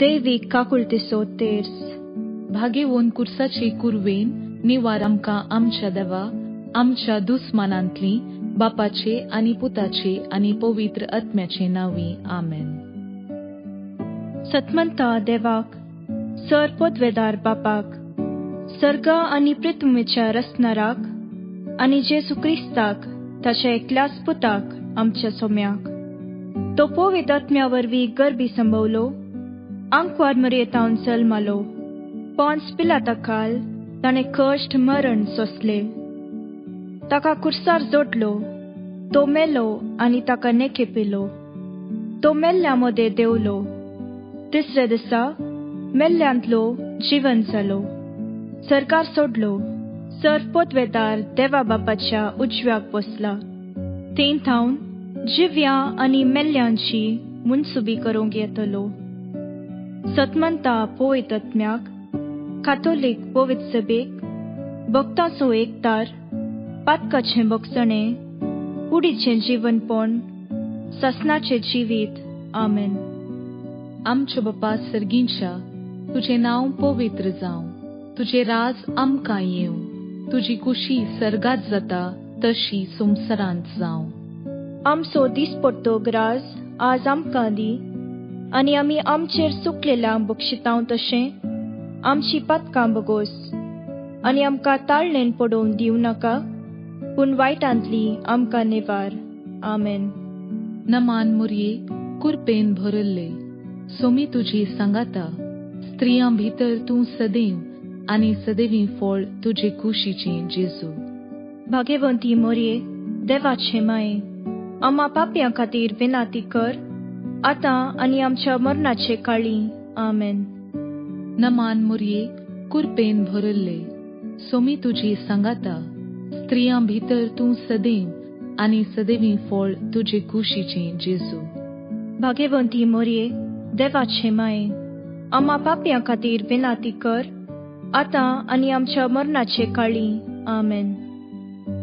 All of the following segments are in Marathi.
देवीक काकुळतेचो तेर्स भागे वोन कुर्साचे कुरवेन निवार आमकां आमच्या देवा आमच्या दुस्मानांतली बापाचे आनी पुताचे आनी पवित्र आत्म्याचे नांवी आमेन सतमंता देवाक सर पोदवेदार बापाक सर्ग आनी पृथ्वीच्या रचणाराक आनी जेसू क्रिस्ताक ताच्या एकल्याच पुताक आमच्या सोम्याक तो पवित्र आत्म्या वरवीं गरबी संभवलो आंकवार मरयेतावन जल्मालो पॉन्स पिलाताकाल ताणें कश्ट मरण सोंसले ताका कुर्सार जोडलो तो मेलो आनी ताका नेखे पिलो तो मेल्ल्या मदें देवलो तिसरे दिसा मेल्ल्यांतलो जिवन जालो सरकार सोडलो सर पोतवेदार देवा बापाच्या उजव्याक बसला थंय थावन जिव्यां आनी मेल्ल्यांची मुनसुबी करूंक येतलो सतमंता पोयत आत्म्याक कातोलीक पवित्र सभेक भक्तांचो एकतार पातकाचे बक्षणे कुडीचें जीवनपण ससनाचें जीवित आमेन. आमच्या बापा सर्गींच्या तुझे नांव पवित्र जावं तुझे राज आमकां येवं तुजी कुशी सर्गात जाता तशी संवसारांत जावं आमचो दिसपट्टो ग्रास आज आमकां दी आनी आमी आमचेर चुकलेल्यांक बक्षितांव तशें आमची पातकां बगोस आनी आमकां ताळणेन पडोवन दिवं नाका पूण वायटांतली आमकां निवार. आमेन. नमान मुरये कुरपेन भरल्ले. सोमी तुजी सांगाता. स्त्रियां भितर तूं सदैव आनी सदैवी फळ तुजे कुशीचें जेजू. भाग्यवंती मोरये देवाचे माये आम्हा पापयां खातीर विनाती कर आतां आनी आमच्या मरणाचे काळी. आमेन. नमान मुरये कुरपेन भरल्ले. सोमी तुजी सांगाता. स्त्रियां भितर तूं सदैव आनी सदैवी फळ तुजे कुशीचें जेजू भाग्यवंती मोरये देवाचे माये. आम्हा पापयां खातीर विनाती कर. आतां आनी आमच्या मरणाचे काळी. आमेन.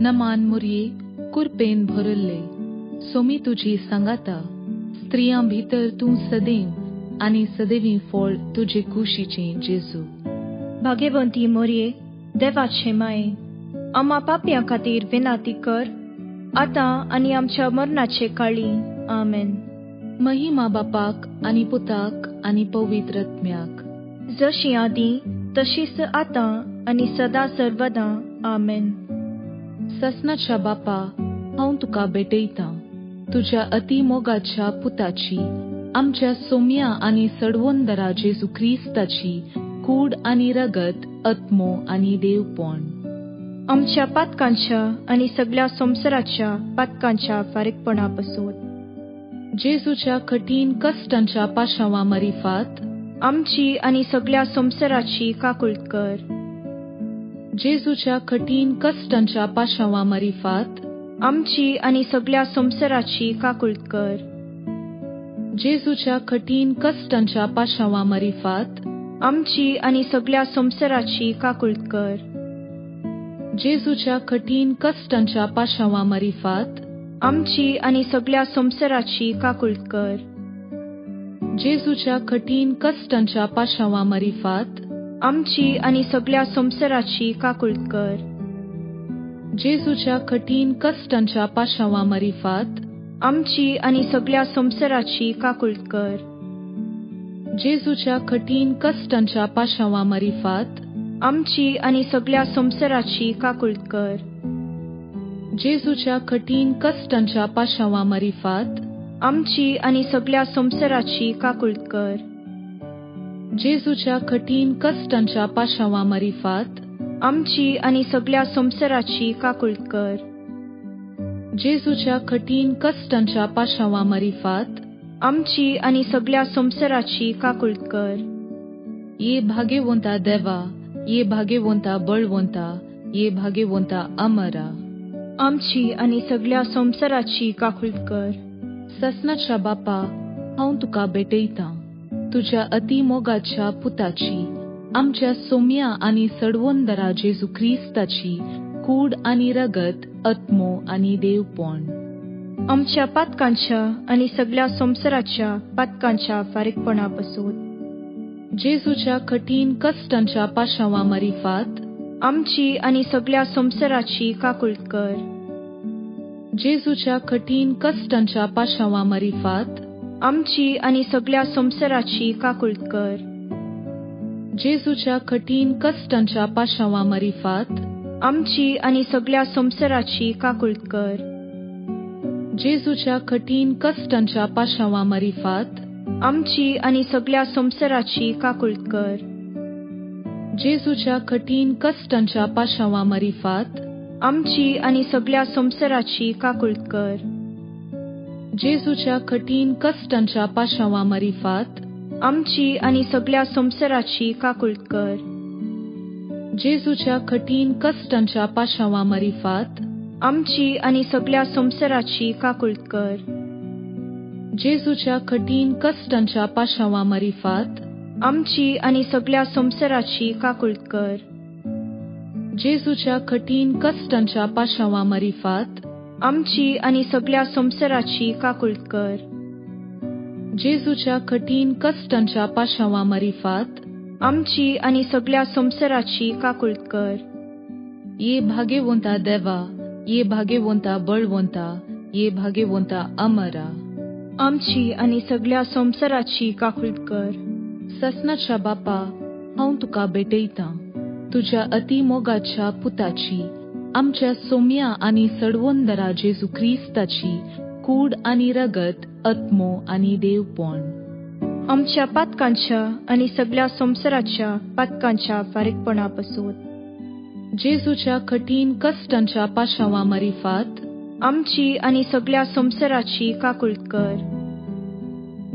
नमान मुरये कुरपेन भरल्ले. सोमी तुजी सांगाता. स्त्रियां भितर तूं सदैव आनी सदैवी फळ तुजे कुशीचें जेजू भाग्यवंती मोरये देवाचे माये आम्हा पापयां खातीर विनाती कर आतां आनी आमच्या मरणाचे काळी आमेन महिमा बापाक आनी पुताक आनी पवित्र आत्म्याक जशी आदी तशीच आतां आनी सदां सर्वदां आमेन ससनाच्या बापा हांव तुका भेटयतां तुज्या अतिमोगाच्या पुताची आमच्या सोम्या आनी सडवंदरा जेजू क्रिस्ताची कूड आनी रगत आत्मो आनी देवपण. आमच्या पातकांच्या आनी सगळ्या संवसाराच्या पातकांच्या फारीकपणा पासून जेजूच्या कठीण कश्टांच्या पाशावा मरिफात. आमची आनी सगळ्या संवसाराची काकुळट कर. जेजूच्या कठीण कश्टांच्या पाशावा मरिफात. आमची आनी सगळ्या संवसाराची काकुळट कर. जेजूच्या कठीण कश्टांच्या पाशावा मरिफात. आमची आनी सगळ्या संवसाराची काकुळट कर. जेजूच्या कठीण कश्टांच्या पाशावा मरिफात. आमची आनी सगळ्या संवसाराची काकुळट कर. जेजूच्या कठीण कश्टांच्या पाशावा मरिफात. आमची आनी सगळ्या संवसाराची काकुळट कर. जेजूच्या कठीण कश्टांच्या पाशावा मरिफात. आमची आनी सगळ्या संवसाराची काकुळट कर. जेजूच्या कठीण कश्टांच्या पाशावा मरिफात. आमची आनी सगळ्या संवसाराची काकुळट कर. जेजूच्या कठीण कश्टांच्या पाशावा मरिफात. आमची आनी सगळ्या संवसाराची काकुळट कर. जेजूच्या कठीण कश्टांच्या पाशावा मरिफात. आमची आनी सगळ्या संवसाराची काकुळट कर. जेजूच्या कठीण कश्टांच्या पाशावा मरिफात आमची आनी सगळ्या संवसाराची काकुळट कर. ये भाग्यवंता देवा ये भाग्यवंता बळवंता ये भाग्यवंता अमरा. आमची आनी सगळ्या संवसाराची काकुळट कर. ससनाच्या बापा हांव तुका भेटयतां. तुज्या अतिमोगाच्या पुताची. आमच्या सोम्या आनी सडवंदरा जेजू क्रिस्ताची कूड आनी रगत आत्मो आनी देवपण. आमच्या पातकांच्या आनी सगळ्या संवसाराच्या पातकांच्या फारीकपणा पासून जेजूच्या कठीण कष्टांच्या पाशावा मरिफात. आमची आणि सगळ्या संसाराची काकुळत कर. जेजूच्या कठीण कष्टांच्या पाशावा मरिफात. आमची आणि सगळ्या संसाराची काकुळत कर. जेजूच्या कठीण कष्टांच्या पाशावा मरिफात आमची आणि सगळ्या संसाराची काकुळत कर. जेजूच्या कठीण कष्टांच्या पाशावा मरिफात आमची आणि सगळ्या संसाराची काकुळत कर. जेजूच्या कठीण कष्टांच्या पाशावा मरिफात आमची आणि सगळ्या संसाराची काकुळत कर. जेजूच्या कठीण कष्टांच्या पाशावा मरिफात आमची आणि सगळ्या संसाराची काकुळत कर. जेजूच्या कठीण कष्टांच्या पाशावा मरिफात. आमची आणि सगळ्या संसाराची काकुळत कर. जेजूच्या कठीण कष्टांच्या पाशावा मरिफात. आमची आणि सगळ्या संसाराची काकुळत कर. जेजूच्या कठीण कष्टांच्या पाशावा मरिफात. आमची आणि सगळ्या संसाराची काकुळत कर. जेजूच्या कठीण कष्टांच्या पाशावा मरिफात आमची आणि सगळ्या संसाराची काकुळत कर. ये भाग्यवंता देवा ये भाग्यवंता बळवंता ये भाग्यवंता अमरा. आमची आणि सगळ्या संसाराची काकुळत कर. ससनाच्या बापा हांव तुका भेटयतां. तुझ्या अतिमोगाच्या पुताची आमच्या सोम्या आणि सडवंदरा जेजू क्रिस्ताची कूड आणि रगत आत्मो आणि देवपण. आमच्या पातकांच्या आणि सगळ्या संसाराच्या पातकांच्या फारीकपणापासून जेजूच्या कठीण कष्टांच्या पाशावा मरिफात आमची आणि सगळ्या संसाराची काकुळत कर.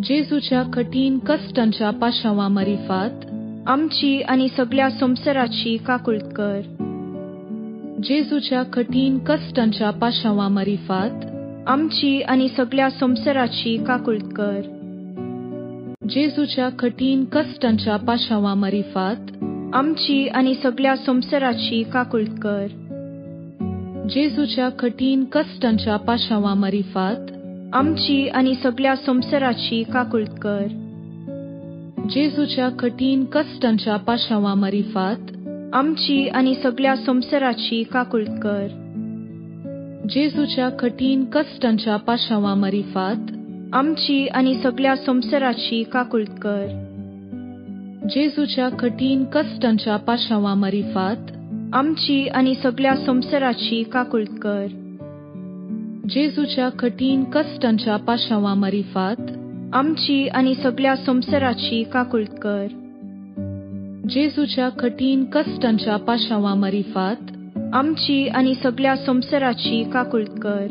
जेजूच्या कठीण कष्टांच्या पाशावा मरिफात आमची आणि सगळ्या संसाराची काकुळत कर. जेजूच्या कठीण कष्टांच्या पाशावा मरिफात आमची आणि सगळ्या संसाराची काकुळत कर. जेजूच्या कठीण कष्टांच्या पाशावा मरिफात. आमची आणि सगळ्या संसाराची काकुळत कर. जेजूच्या कठीण कष्टांच्या पाशावा मरिफात. आमची आणि सगळ्या संसाराची काकुळत कर. जेजूच्या कठीण कष्टांच्या पाशावा मरिफात. आमची आणि सगळ्या संसाराची काकुळत कर. जेजूच्या कठीण कष्टांच्या पाशावा मरिफात आमची आणि सगळ्या संसाराची काकुळत कर. जेजूच्या कठीण कष्टांच्या पाशावा मरिफात आमची आणि सगळ्या संसाराची काकुळत कर. जेजूच्या कठीण कष्टांच्या पाशावा मरिफात आमची आणि सगळ्या संसाराची काकुळत कर. जेजूच्या कठीण कष्टांच्या पाशावा मरिफात आमची आणि सगळ्या संसाराची काकुळत कर.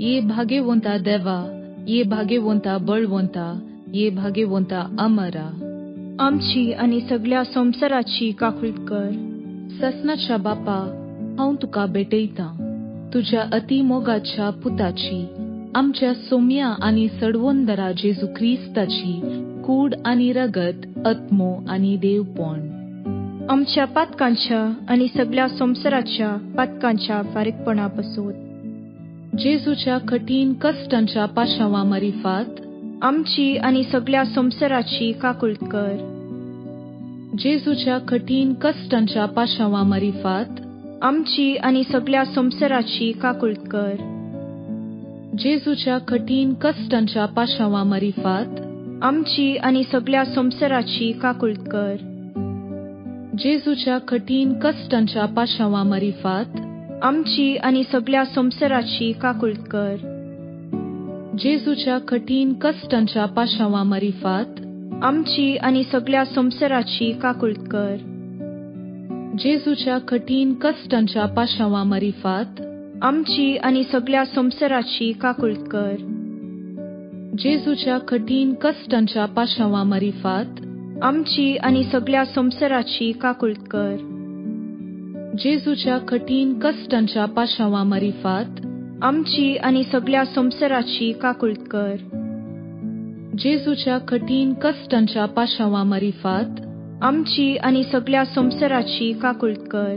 ये भाग्यवंता देवा ये भाग्यवंता बळवंता ये भाग्यवंता अमरा आमची आणि सगळ्या संसाराची काकुळत कर ससनाच्या बापा हांव तुका भेटयतां तुझ्या अतिमोगाच्या पुताची आमच्या सोम्या आणि सडवंदरा जेजू क्रिस्ताची कूड आणि रगत आत्मो आणि देवपण आमच्या पातकांच्या आणि सगळ्या संसाराच्या पातकांच्या फारीकपणापासून जेजूच्या कठीण कष्टांच्या पाशावा मरिफात आमची आणि सगळ्या संसाराची काकुळत कर. जेजूच्या कठीण कष्टांच्या पाशावा मरिफात आमची आणि सगळ्या संसाराची काकुळत कर. जेजूच्या कठीण कष्टांच्या पाशावा मरिफात आमची आणि सगळ्या संसाराची काकुळत कर. जेजूच्या कठीण कष्टांच्या पाशावा मरिफात आमची आणि सगळ्या संसाराची काकुळत कर. जेजूच्या कठीण कष्टांच्या पाशावा मरिफात आमची आणि सगळ्या संसाराची काकुळत कर. जेजूच्या कठीण कष्टांच्या पाशावा मरिफात आमची आणि सगळ्या संसाराची काकुळत कर. जेजूच्या कठीण कष्टांच्या पाशावा मरिफात आमची आणि सगळ्या संसाराची काकुळत कर. जेजूच्या कठीण कष्टांच्या पाशावा मरिफात. आमची आणि सगळ्या संसाराची काकुळत कर. जेजूच्या कठीण कष्टांच्या पाशावा मरिफात. आमची आणि सगळ्या संसाराची काकुळत कर.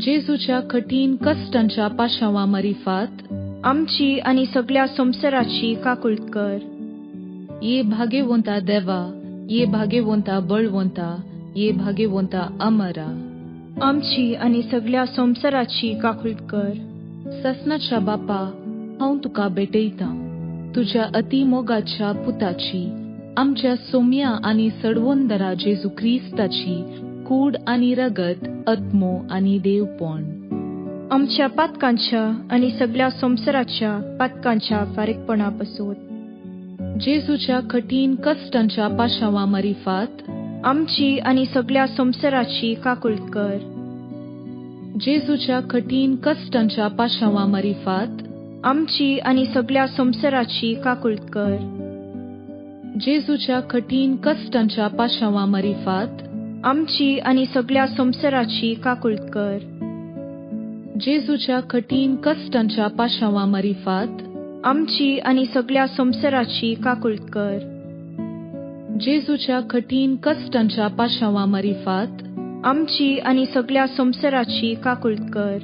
जेजूच्या कठीण कष्टांच्या पाशावा मरिफात. आमची आणि सगळ्या संसाराची काकुळत कर. ये भाग्यवंता देवा ये भाग्यवंता बळवंता ये भाग्यवंता अमरा. आमची आणि सगळ्या संवसाराची काकुळट कर. ससनाच्या बापा हांव तुका भेटयतां. तुझ्या अतिमोगाच्या पुताची आमच्या सोम्या आणि सडवंदरा जेजू क्रिस्ताची कूड आणि रगत आत्मो आणि देवपण. आमच्या पातकांच्या आणि सगळ्या संवसाराच्या पातकांच्या फारीकपणापासून. जेजूच्या कठीण कष्टांच्या पाशावा मरिफात. आमची आणि सगळ्या संवसाराची काकुळट कर. जेजूच्या कठीण कष्टांच्या पाशावा मरिफात. आमची आणि सगळ्या संवसाराची काकुळट कर. जेजूच्या कठीण कष्टांच्या पाशावा मरिफात. आमची आणि सगळ्या संवसाराची काकुळट कर. जेजूच्या कठीण कष्टांच्या पाशावा मरिफात. आमची आणि सगळ्या संवसाराची काकुळट कर. जेजूच्या कठीण कष्टांच्या पाशावा मरिफात. आमची आणि सगळ्या संवसाराची काकुळट कर.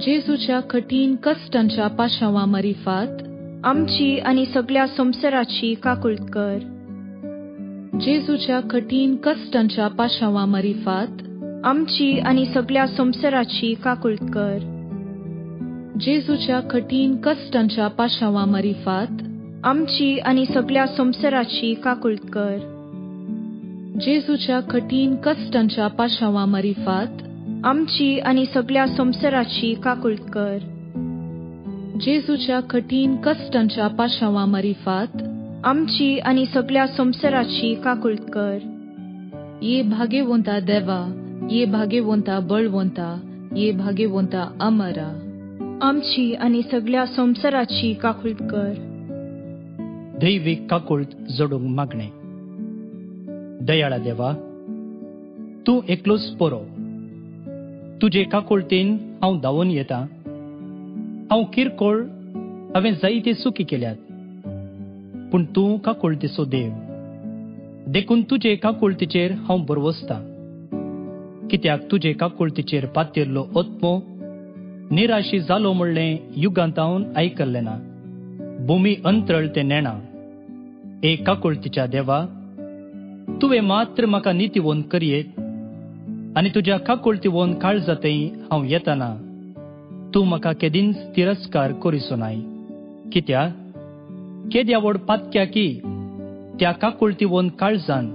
जेजूच्या कठीण कष्टांच्या पाशावा मरिफात. आमची आणि सगळ्या संवसाराची काकुळट कर. जेजूच्या कठीण कष्टांच्या पाशावा मरिफात. आमची आणि सगळ्या संवसाराची काकुळट कर. जेजूच्या कठीण कष्टांच्या पाशावा मरिफात आमची आणि सगळ्या संवसाराची काकुळट कर. जेजूच्या कठीण कष्टांच्या पाशावा मरिफात आमची आणि सगळ्या संवसाराची काकुळट कर. जेजूच्या कठीण कष्टांच्या पाशावा मरिफात आमची आणि सगळ्या संवसाराची काकुळट कर. ये भाग्यवंता देवा ये भाग्यवंता बळवंता ये भाग्यवंता अमरा. आमची आणि सगळ्या संवसाराची काकुळट कर. दैविक काकुळत जोडूंक मागणे. दयाळा देवा तूं एकलोच पोरो. तुजे काकुळतेन हांव धांवून येता. हांव किरकोळ हांवें जायते चुकी केल्यात. पूण तूं काकुळतेचो देव. देखून तुजे काकुळतेचेर हांव बरवसतां कित्याक तुजे काकुळतेचेर पातिल्लो ओत्मो निराशी जालो म्हणलें युगांतावन आयकल्लें ना. भुमी अंतरळ ते नेणा. ए काकुळतीच्या देवा तुवें मात्र म्हाका नितीवोन करयेत. आनी तुज्या काकुळतीवोन काळजातय हांव येताना. तूं म्हाका केदींच तिरस्कार करिसो नाय कित्या? केद्या व्हड पातक्या की त्या काकुळतीवोन काळजान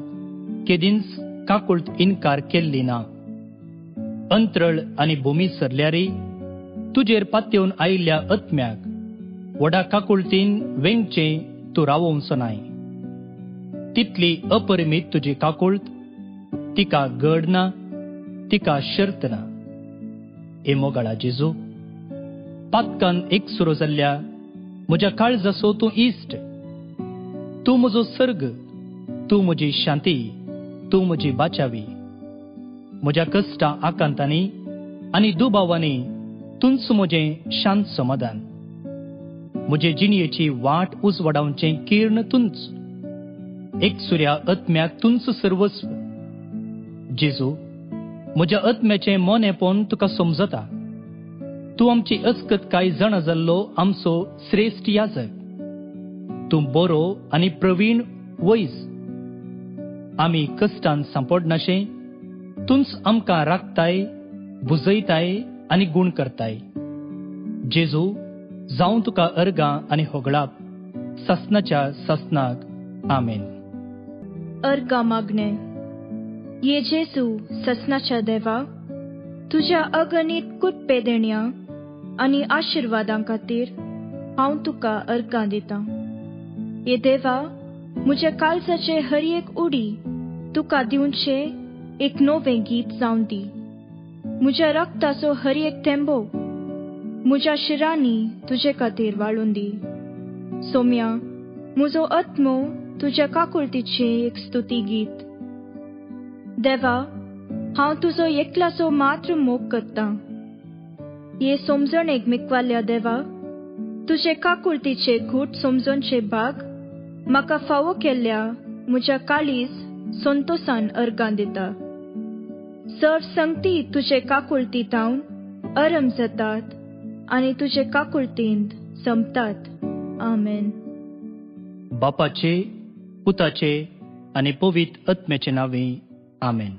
केदींच काकुळत इन्कार केल्ली ना. अंतरळ आनी भुमी सरल्यारी तुजेर पातयेवन आयिल्ल्या अत्म्याक. व्हडा काकुळतीन वेंगचे तूं रावोवचो नाय. तितली अपरिमीत तुजी काकुळत तिका गड ना तिका शर्त ना. ए मोगाळा जेजू पातकान एक सुरो जाल्ल्या म्हज्या काळजाचो तूं इश्ट तूं म्हजो सर्ग तूं म्हजी शांती तूं म्हजी बाचावी. म्हज्या कश्टां आकांतांनी आनी दुबावांनी तुंच म्हजें शांत समाधान। म्हजे जिणयेची वाट उजवाडावचें किर्ण तुंच एक सुर्या अत्म्याक तुंच सर्वस्व। जेजू म्हज्या अत्म्याचें मोनेपण तुका समजता। तूं आमची अस्कत कांय जाणा जाल्लो आमचो श्रेश्ठ याजक। तूं बरो आनी प्रवीण वैज आमी कश्टान सांपडनाशें। तुंच आमकां राखताय बुजयताय आनी गूण करताय. जेजू जावं तुका अर्गां आनी होगळाप. ससनाच्या ससनाक. आमेन. अर्गा मागणे. ये जेजू ससनाच्या देवा तुझ्या अगणित कुटपे देण्या आणि आशिर्वादां खातीर हांव तुका अर्गां दितां. ये देवा म्हज्या काळजाचे हर एक उडी तुका दिवचे एक नवें गीत जावन दी. म्हज्या रक्ताचो हर एक थेंबो। म्हज्या शिरांनी तुजे खातीर वाळून दी सोम्या म्हजो आत्मो तुज्या काकुळतीचे एक स्तुती गीत। देवा हांव तुजो एकलाचो मात्र मोग करतां। हे समजणेक मिकवाल्या देवा। तुजे काकुळतीचे घूट समजोनचे भाग म्हाका फावो केल्ल्या म्हज्या काळीज संतोषान अर्गां दिता। सर संगती तुजे काकुळतीतावन अरम जातात आनी तुजे काकुळतींत संपतात? आमेन. बापाचे पुताचे आनी पवित्र आत्म्याचे नावे आमेन.